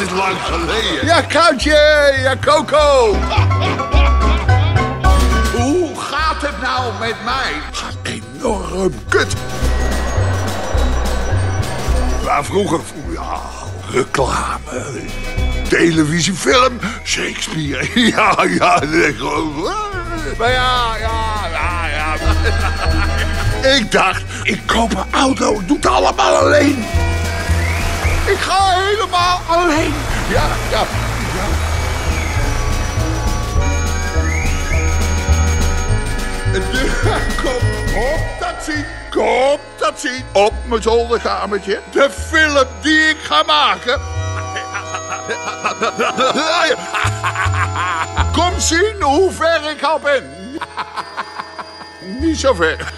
is lang geleden. Ja, Kraantje, ja, Coco. Hoe gaat het nou met mij? Enorm kut. Maar vroeger, ja, reclame, televisiefilm, Shakespeare. Ja, ja. Maar ja, ja, ja, ja. Ik dacht, ik koop een auto, doe het allemaal alleen. Helemaal alleen. Ja, ja, ja. De, kom op dat zien, kom dat zien. Op mijn zolderkamertje. De film die ik ga maken. Kom zien hoe ver ik al ben. Niet zo ver.